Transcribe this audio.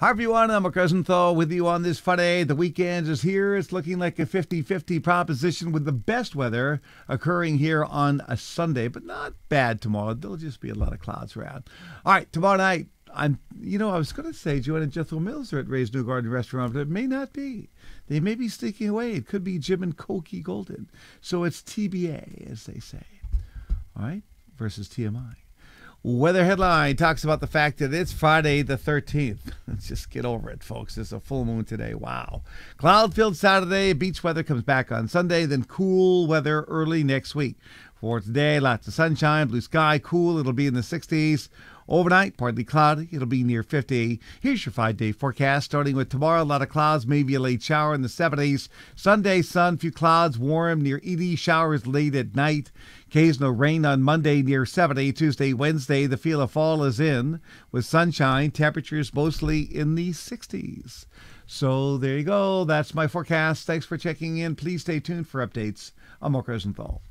Hi everyone, I'm Mark Rosenthal with you on this Friday. The weekend is here. It's looking like a 50-50 proposition with the best weather occurring here on a Sunday, but not bad tomorrow. There'll just be a lot of clouds around. All right, tomorrow night, I'm you know, I was gonna say Joanne and Jethro Mills are at Ray's New Garden Restaurant, but it may not be. They may be sneaking away. It could be Jim and Koki Golden. So it's TBA, as they say. All right, versus TMI. Weather headline talks about the fact that it's Friday the 13th. Let's just get over it, folks. It's a full moon today. Wow. Cloud filled Saturday. Beach weather comes back on Sunday, then cool weather early next week. For today, lots of sunshine, blue sky, cool. It'll be in the 60s. Overnight, partly cloudy. It'll be near 50. Here's your five day forecast. Starting with tomorrow, a lot of clouds, maybe a late shower in the 70s. Sunday, sun, few clouds, warm near 80. Showers late at night. Occasional rain on Monday near 70. Tuesday, Wednesday, the feel of fall is in with sunshine. Temperatures mostly in the 60s. So there you go. That's my forecast. Thanks for checking in. Please stay tuned for updates. I'm Mark Rosenthal.